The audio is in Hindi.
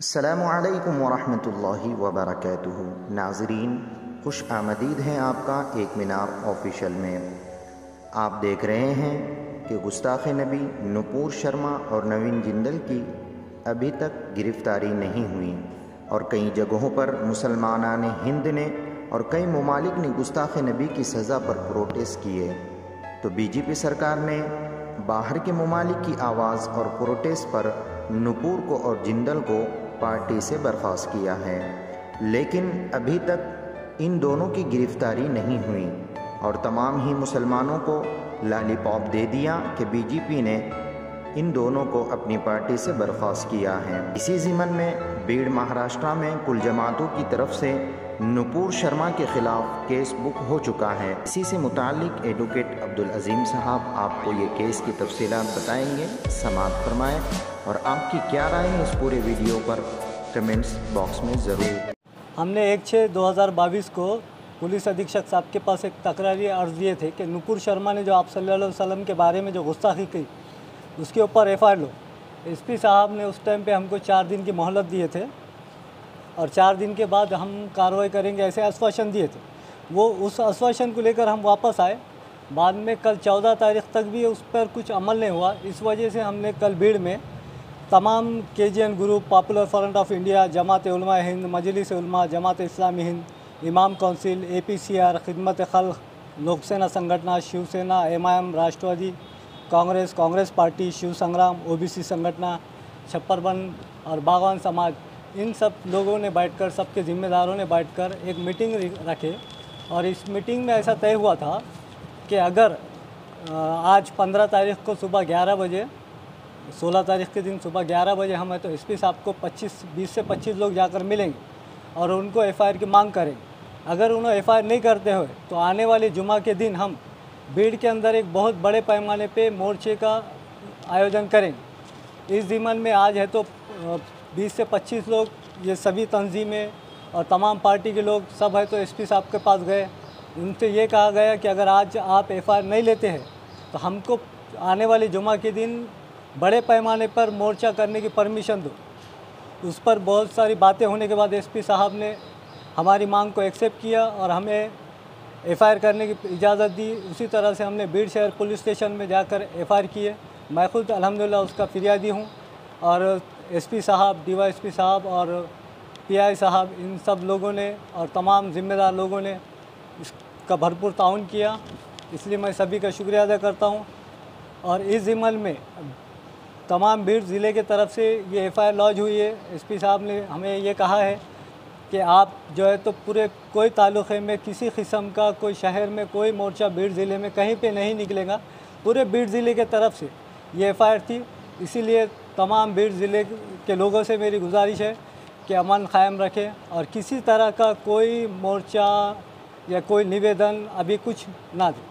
अल्लाम वरहमतुल्लाहि वबरकatuh नाजरीन खुश आमदीद हैं आपका एक मीनार ऑफिशियल में। आप देख रहे हैं कि गुस्ताख नबी नुपुर शर्मा और नवीन जिंदल की अभी तक गिरफ़्तारी नहीं हुई। और कई जगहों पर मुसलमान हिंद ने और कई ममालिक ने गुस्ताख नबी की सज़ा पर प्रोटेस्ट किए। तो बीजेपी सरकार ने बाहर के ममालिक की आवाज़ और प्रोटेस्ट पर नुपुर को और जिंदल को पार्टी से बर्खास्त किया है। लेकिन अभी तक इन दोनों की गिरफ्तारी नहीं हुई और तमाम ही मुसलमानों को लालीपॉप दे दिया कि बीजेपी ने इन दोनों को अपनी पार्टी से बर्खास्त किया है। इसी ज़िमन में भीड़ महाराष्ट्र में कुल जमातों की तरफ़ से नुपुर शर्मा के ख़िलाफ़ केस बुक हो चुका है। इसी से मुतालिक एडवोकेट अब्दुल अजीम साहब आपको ये केस की तफसीत बताएँगे, समाप्त फरमाएँ और आपकी क्या राय है इस पूरे वीडियो पर कमेंट्स बॉक्स में ज़रूर। हमने एक छः दो हज़ार बाईस को पुलिस अधीक्षक साहब के पास एक तकरारी अर्ज़ दिए थे कि नुपुर शर्मा ने जो आप सल्लल्लाहु अलैहि वसल्लम के बारे में जो गुस्ताखी की, उसके ऊपर एफ़ आई लो। एसपी साहब ने उस टाइम पे हमको चार दिन की मोहलत दिए थे। और चार दिन के बाद हम कार्रवाई करेंगे ऐसे आश्वासन दिए थे। वो उस आश्वासन को लेकर हम वापस आए। बाद में कल चौदह तारीख तक भी उस पर कुछ अमल नहीं हुआ। इस वजह से हमने कल भीड़ में तमाम K G N group, Popular Front of India, Jamaat Ulama Hind, Majlis Ulama, Jamaat Islami Hind, Imam council, A P C R, Khidmat Khal Loksena संगठना Shiv Sena M I M, Rashtravadi Congress Congress party, Shiv Sangram, O B सी संगठना छप्परबंद और बागवान समाज इन सब लोगों ने बैठकर, सबके ज़िम्मेदारों ने बैठकर एक मीटिंग रखे और इस मीटिंग में ऐसा तय हुआ था कि अगर आज पंद्रह तारीख को सुबह ग्यारह बजे, सोलह तारीख के दिन सुबह ग्यारह बजे हम तो एस साहब को पच्चीस, बीस से पच्चीस लोग जाकर मिलेंगे और उनको एफआईआर की मांग करेंगे अगर उन्होंने एफआईआर नहीं करते हुए तो आने वाले जुमा के दिन हम भीड़ के अंदर एक बहुत बड़े पैमाने पे मोर्चे का आयोजन करेंगे। इस दिमन में आज है तो 20 से 25 लोग, ये सभी तंजीमें और तमाम पार्टी के लोग सब है तो एसपी साहब के पास गए। उनसे ये कहा गया कि अगर आज आप एफआईआर नहीं लेते हैं तो हमको आने वाले जुमा के दिन बड़े पैमाने पर मोर्चा करने की परमिशन दो। उस पर बहुत सारी बातें होने के बाद एसपी साहब ने हमारी मांग को एक्सेप्ट किया और हमें एफआईआर करने की इजाज़त दी। उसी तरह से हमने बीड़ शहर पुलिस स्टेशन में जाकर एफआईआर किए। मैं खुद अलहमदिल्ला उसका फिरियादी हूँ। और एसपी साहब, डीवाईएसपी साहब और पीआई साहब, इन सब लोगों ने और तमाम ज़िम्मेदार लोगों ने इसका भरपूर ताउन किया। इसलिए मैं सभी का शुक्रिया अदा करता हूँ। और इस ज़िमल में तमाम भीड़ ज़िले के तरफ़ से ये एफ़ आई लॉन्च हुई है। एसपी साहब ने हमें ये कहा है कि आप जो है तो पूरे कोई तालुक़े में, किसी किस्म का कोई शहर में, कोई मोर्चा भीड़ ज़िले में कहीं पे नहीं निकलेगा। पूरे भीड़ ज़िले के तरफ़ से ये एफ़ थी। इसीलिए तमाम भीड़ ज़िले के लोगों से मेरी गुजारिश है कि अमन क़ायम रखें और किसी तरह का कोई मोर्चा या कोई निवेदन अभी कुछ ना दें।